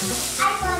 I